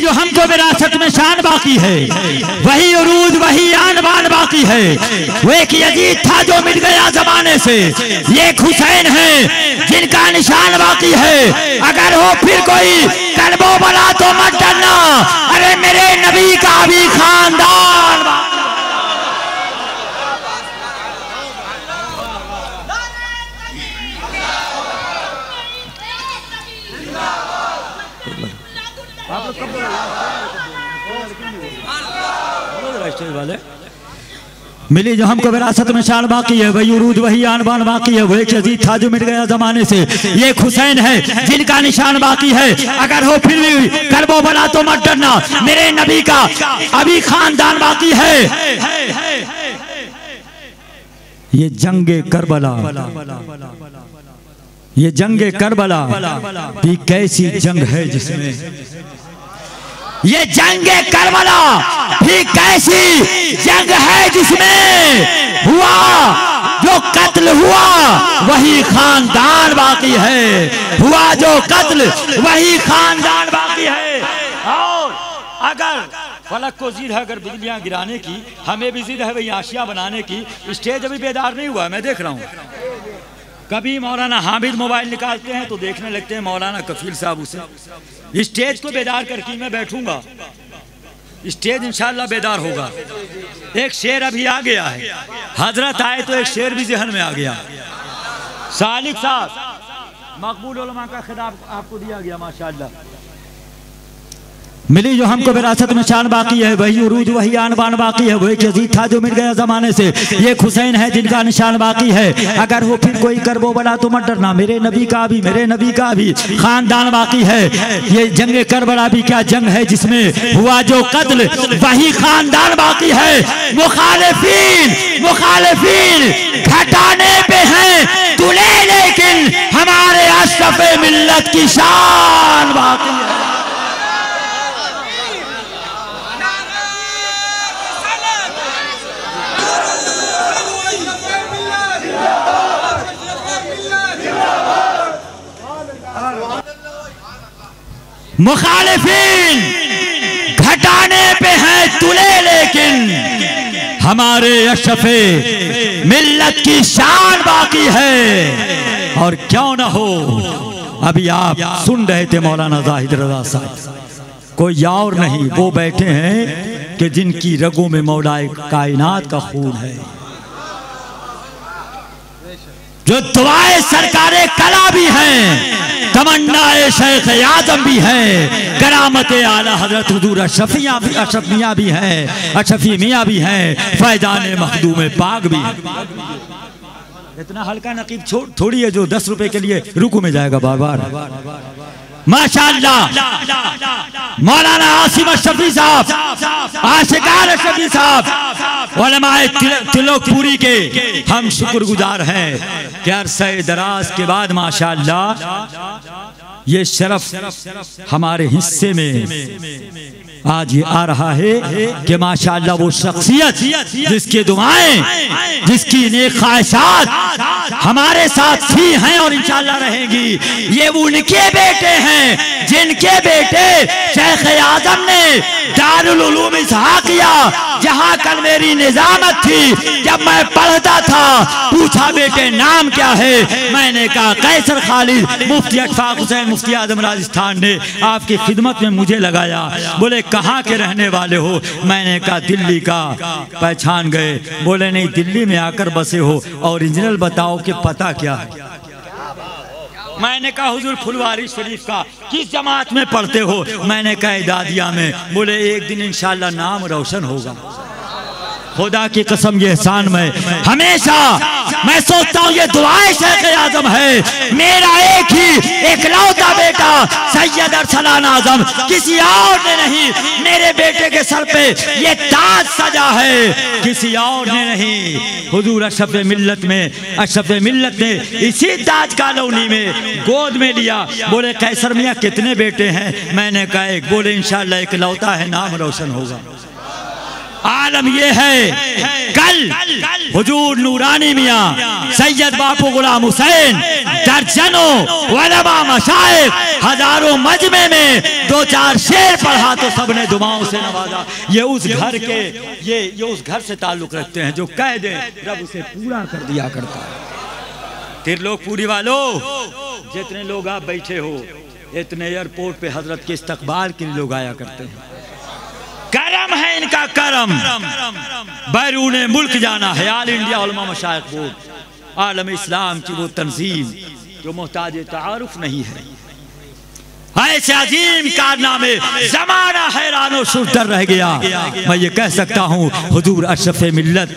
जो हमको विरासत में शान बाकी है, वही उरूज वही आन बान बाकी है। वो एक यजीद था जो मिट गया जमाने से। ये एक हुसैन है, जिनका निशान बाकी है। अगर हो फिर कोई करबो बला तो मत डरना। अरे मेरे नबी का भी खानदान मिली जो हमको विरासत में शान बाकी है, वही उरूद, वही आन बान बाकी है वो एक था जो मिट गया जमाने से। ये हुसैन है, जिनका निशान बाकी है। अगर हो फिर भी करबो बना तो मत डरना। मेरे नबी का अभी खानदान बाकी है। ये जंगे करबला। ये जंग करबला। भी कैसी जंग है जिसमें? ये जंग करबला। भी कैसी जंग है जिसमें हुआ जो कत्ल हुआ वही खानदान बाकी है। हुआ जो कत्ल वही खानदान बाकी है। और अगर फलक को जिद है अगर बिजलियाँ गिराने की हमें भी जिद है वही आशिया बनाने की स्टेज अभी बेदार नहीं हुआ मैं देख रहा हूँ। कभी मौलाना हामिद मोबाइल निकालते हैं तो देखने लगते हैं मौलाना कफील साहब उसे। स्टेज को बेदार करके मैं बैठूँगा। स्टेज इंशाल्लाह बेदार होगा। एक शेर अभी आ गया है। हज़रत आए तो एक शेर भी जहन में आ गया। सालिक साहब, मकबूल का खिताब आपको दिया गया, माशाल्लाह। मिली जो हमको विरासत में शान बाकी है, वही उरूज, वही आन बान बाकी है, वही यजीद था जो मिल गया जमाने से। ये हुसैन है जिनका निशान बाकी है। अगर वो फिर कोई करबो बड़ा तो मत डरना, मेरे नबी का भी, मेरे नबी का भी खानदान बाकी है। ये जंग करबला भी क्या जंग है जिसमें हुआ जो कत्ल, वही खानदान बाकी है। मुखालिफीन मुखालिफीन घटाने पे हैं, तुले लेकिन हमारे अशरफ मिल्लत की शान बाकी है। मुखालिफिन घटाने पे हैं तुले, लेकिन हमारे अशफे मिल्लत की शान बाकी है। और क्यों ना हो, अभी आप सुन रहे थे मौलाना जाहिद रजा साहब। कोई और नहीं, वो बैठे हैं कि जिनकी रगों में मौलाए कायनात का खून है। जो दुआए सरकारे कला भी हैं तमन्नाए शेख आज़म भी है, करामत आला हज़रत हजूर अशफिया भी अशफ मियाँ भी हैं, अशफी मियाँ भी हैं, फैजान मखदूम पाक भी इतना हल्का नकीब छोड़ थोड़ी है जो दस रुपए के लिए रुकू में जाएगा बार बार माशाल्लाह। मौलाना आसिम शफी साहब, आशिकार शफी साहब तिलोकपुरी के हम शुक्रगुजार हैं। कि अरसे दराज के बाद, माशाल्लाह ये शरफ हमारे हिस्से में आज ये आ रहा है कि माशाल्लाह वो शख्सियत जिसकी दुआएँ, जिसकी नेक ख्वाहिशात हमारे साथ थी, हैं और इंशाल्लाह रहेंगी। ये उनके बेटे हैं, जिनके बेटे शेख आज़म ने दारुल उलूम किया, जहाँ कल मेरी निजामत थी। जब मैं पढ़ता था, पूछा बेटे नाम क्या है? मैंने कहा, कैसर खालिद, मुफ्ती अशफाक हुसैन मुफ्ती आज़म राजस्थान ने, आपकी खिदमत में मुझे लगाया। बोले, कहाँ के रहने वाले हो? मैंने कहा, दिल्ली का। पहचान गए। बोले, नहीं, दिल्ली में आकर बसे हो। ओरिजिनल बताओ कि पता क्या है? मैंने कहा, हुजूर फुलवारी शरीफ का, किस जमात में पढ़ते हो? मैंने कहा दादिया में। बोले, एक दिन इंशाल्लाह नाम रोशन होगा। खुदा की कसम, ये एहसान में। हमेशा मैं सोचता हूँ, ये दुआएँ शेख आज़म है। मेरा एक ही, एक बेटा सैयद अरसलान आज़म, किसी और ने नहीं, मेरे बेटे के सर पे ये ताज सजा है। किसी और ने नहीं, हुजूर अशरफ मिल्लत में, अशरफ मिल्लत ने इसी ताज कॉलोनी में गोद में लिया। बोले, कैसर मियाँ, कितने बेटे हैं? मैंने कहा, एक बोले, इंशाल्लाह एक लौता है, नाम रोशन होगा। आलम ये है कल हजूर नूरानी मियाँ सैयद बापू गुलाम हुसैन दर्जनों वलमा मशाइख हज़ारों मजमे में दो चार शेर पढ़ा तो सबने दुआओं से नवाजा। ये उस घर के ये ये उस घर से ताल्लुक रखते हैं जो कह दे रब उसे पूरा कर दिया करता है। फिर लोग पूरी वालों जितने लोग आप बैठे हो इतने एयरपोर्ट पे हज़रत के इस्तकबाल के लिए लोग आया करते हैं। करम है इनका करम। बैरून मुल्क जाना है आल इंडिया मशाइक बोर्ड आलम इस्लाम की वो तंजीम जो मोहताज तारुफ नहीं है। ऐसे अजीम कारनामे, जमाना हैरान सुरतर रह गया। मैं ये कह सकता हूँ, हजूर अशरफ मिल्लत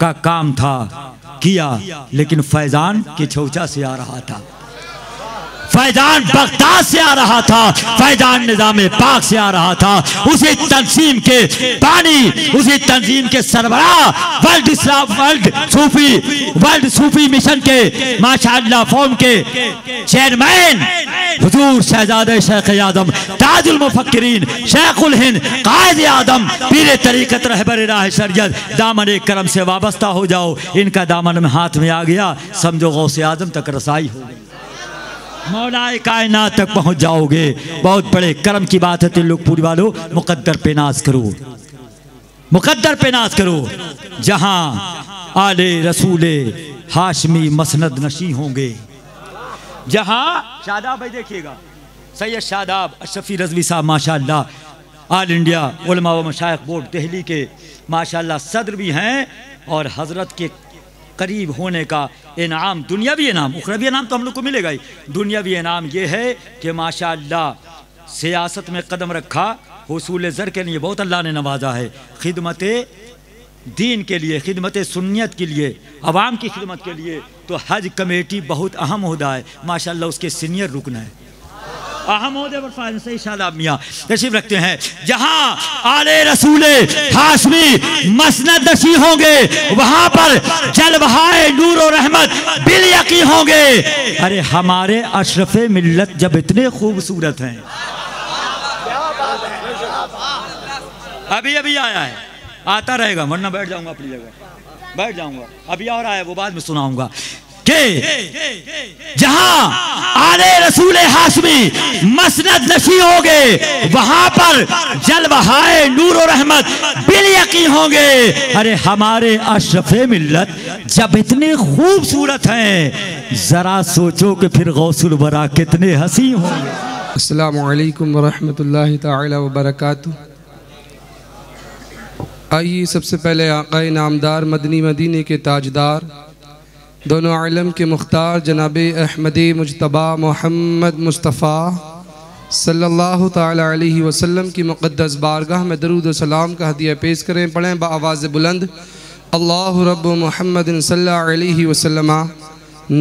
का काम था, किया, लेकिन फैजान की छौचा से आ रहा था। फैजान बगदाद से आ रहा था, फैजान निज़ाम पाक से आ रहा था। उसी तंजीम के पानी उसी तंजीम के सरबरा, वर्ल्ड इस्लाम वर्ल्ड सूफी वर्ल्ड सूफी मिशन के, माशाल्लाह फॉर्म के चेयरमैन, हजूर शहजाद शेख आदम ताजुल मुफक्रीन शेखुल हिंद, कायद आदम, पीर तरीकत रहबर राह शरीयत, दामन करम से वाबस्ता हो जाओ। इनका दामन में हाथ में आ गया, समझो गौसे आज़म तक रसाई हो गई। मौलाए कायनात तक पहुँच जाओगे। बहुत बड़े कर्म की बात है तुम लोग पूरी वालों मुकद्दर पे नाज करो। मुकद्दर पे नाज करो। जहाँ आले रसूले हाशमी मसनद नशी होंगे। जहाँ शादाब, भाई देखिएगा, सैयद शादाब अशफी रजवी साहब, माशाल्लाह, आल इंडिया उलमा व मशाइख बोर्ड दिल्ली के, माशाल्लाह, सदर भी हैं और हज़रत के करीब होने का इनाम, दुनियावी इनाम, उखरवी इनाम तो हम लोग को मिलेगा ही। दुनियावी इनाम ये है कि माशाल्लाह सियासत में कदम रखा, हसूल ज़र के लिए बहुत अल्लाह ने नवाजा है। खिदमत दीन के लिए, खिदमत सुन्नियत के लिए आवाम की खिदमत के लिए तो हज कमेटी बहुत अहम होता है। माशाल्लाह उसके सीनियर रुकन है। तशीफ रखते हैं। जहाँ आले रसूले, हाशमी, मसनद होंगे, वहाँ पर जल बहाए नूर और रहमत बिल यकी होंगे। अरे हमारे अशरफ मिल्लत जब इतने खूबसूरत हैं। अभी अभी आया है। आता रहेगा, वरना बैठ जाऊँगा अपनी जगह। बैठ जाऊँगा। अभी और आया वो बाद में सुनाऊँगा। के जहाँ आले रसूल हाशमी मसनद नशी होंगे, वहाँ पर जल बहाए नूर रहमत बिल यकीन होंगे। अरे हमारे अशरफ मिल्लत जब इतने खूबसूरत हैं, जरा सोचो कि फिर गौसुल बरा कितने हसी होंगे। अस्सलाम वालेकुम रहमतुल्लाहि ताला व बरकातहू आइए सबसे पहले आकाए नामदार मदनी मदीने के ताजदार दोनों आलम के मुख्तार जनाब अहमद मुशतबा मोहम्मद मुस्तफ़ा सल्लल्लाहु अलैहि वसल्लम की मुक़द्दस बारगाह में दरूद सलाम का हदिया पेश करें, पढ़ें बाज़ बुलंद। अल्लाह रब महमद अलैहि वसल्लम,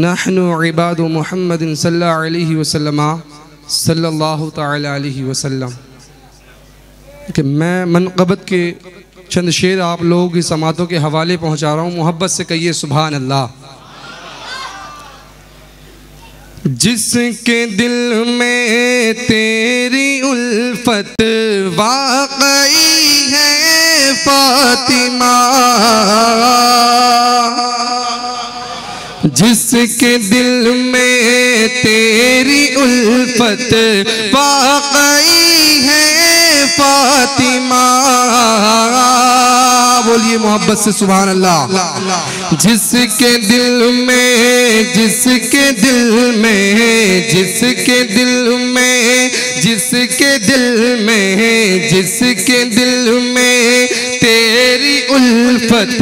नहनु इबाद महमद अलैहि वसल्लम, सल्लल्लाहु अलैहि वसल्लम। कि मैं मनकबत के चंद शेर आप लोगों की समातों के हवाले पहुँचा रहा हूँ। मोहब्बत से कहिए सुबहान अल्लाह जिसके दिल में तेरी उल्फत वाकई है, फातिमा। जिसके दिल में तेरी उल्फत वाकई है, फातिमा। बोलिए मोहब्बत से सुबह अल्लाह जिसके दिल में, जिसके दिल में, जिसके दिल में, जिसके दिल में, जिसके दिल में तेरी उल्फत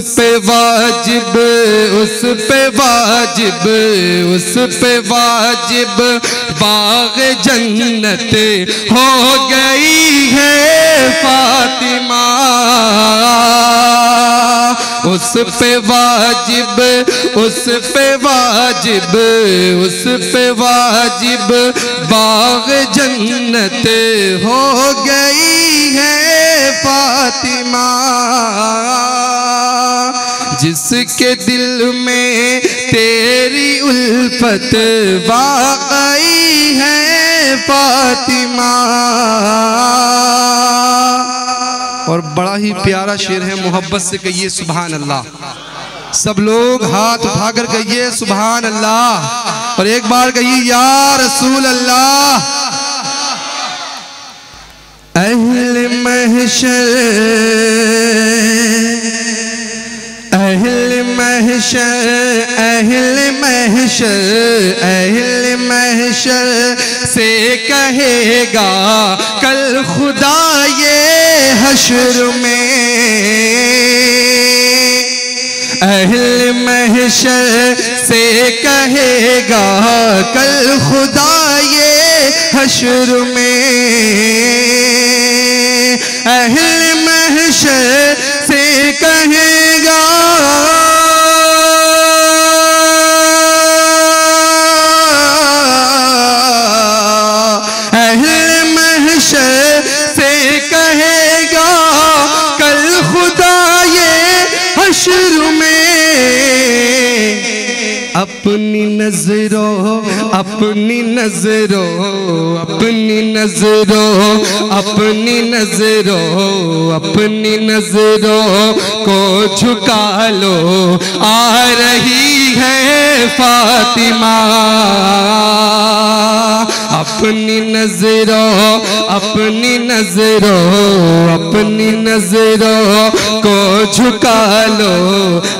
पे वाजिब, उस पे वाजिब, उस पे वाजिब। बाग जन्नत हो गई है फातिमा। उस पे वाजिब, उस पे वाजिब, उस पे वाजिब। बाग जन्नत हो गई है फातिमा। जिसके दिल में तेरी उल्फत वाकई है, फातिमा। और बड़ा ही प्यारा शेर है, मोहब्बत से कहिए सुबहान अल्लाह सब लोग हाथ उठाकर कहिए सुबहान अल्लाह और एक बार कहिए, या रसूल अल्लाह अहल महशर। महशर अहल महशर अहल महशर से कहेगा कल खुदा ये हशर में अहल महशर से कहेगा कल खुदा ये हशर में अहल महशर से कहेगा अपनी नज़रों अपनी नज़रों अपनी नज़रों अपनी नज़रों अपनी नज़रों को झुका लो। आ रही है फातिमा। अपनी नज़रों अपनी नज़रों अपनी नज़रों को झुका लो।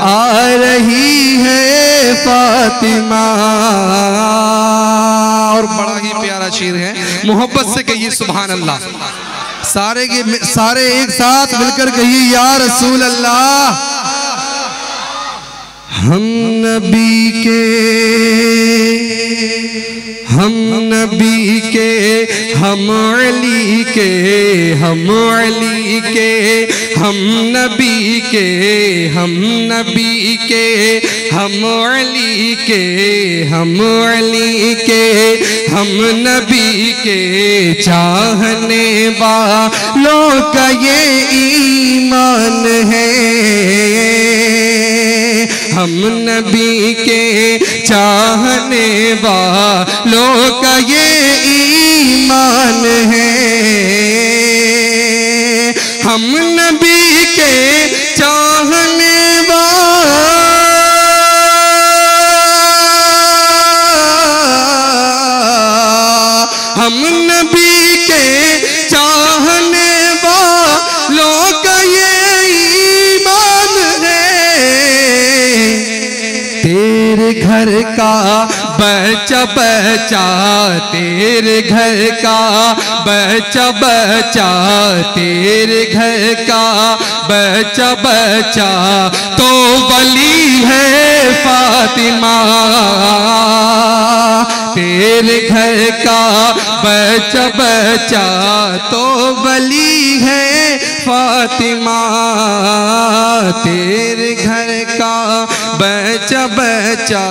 आ रही और बड़ा ही प्यारा शेर है। मोहब्बत से कहिए सुबहान अल्लाह सारे के सारे एक साथ मिलकर कहिए, या रसूल अल्लाह हम नबी के, हम नबी के, हम अली के, हम अली के, हम नबी के, हम नबी के, हम अली के, हम अली के, हम नबी के चाहने वालों का ये ईमान है। हम नबी के चाहने वालों का ये ईमान है। हम नबी के बच्चा तेरे घर का बच्चा बच्चा तेरे घर का बच्चा बच्चा तो बली है फातिमा। तेरे घर का बच्चा बच्चा तो बली है फातिमा। तेरे घर का बच्चा बच्चा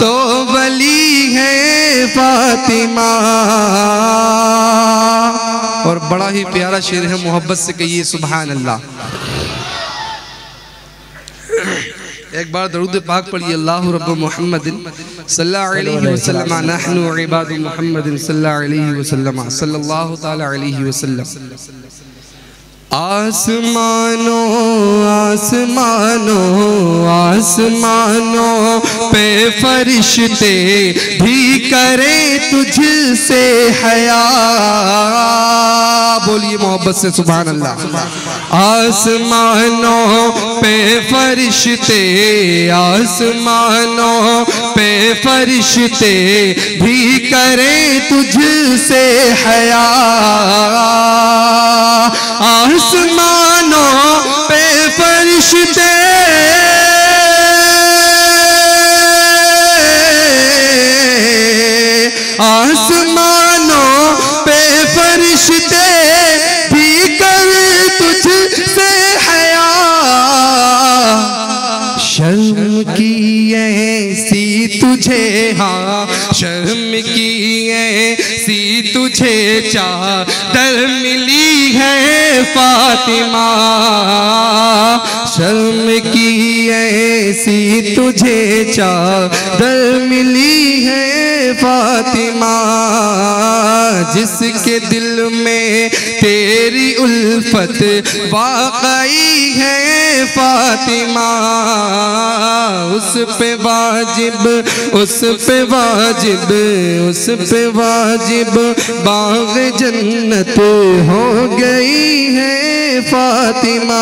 तो वली है फातिमा। और बड़ा ही प्यारा शेर है मोहब्बत से कहिए सुबहान अल्लाह एक बार दरूद पाक पढ़िए अल्लाह रब्ब मोहम्मद सल्लल्लाहु अलैहि वसल्लम। आसमानों आसमानों आसमानों पे फरिश्ते भी करें तुझसे हया। बोलिए मोहब्बत से सुबह अल्लाह आसमानों पे फरिश्ते, आसमानों पे फरिश्ते भी करें तुझसे हया। आसमानों पे फरिश्ते। आसमानों पे फरिश्ते भी कर तुझसे हया। शर्म की ऐसी तुझे हाँ शर्म की ऐसी तुझे चादर मिली। है फातिमा। शर्म की ऐसी तुझे चादर मिली है फातिमा। जिसके दिल में तेरी उल्फत वाकई है फातिमा। उस पे वाजिब, उस पे वाजिब, उस पे वाजिब बाग जन्नत हो गई है फातिमा।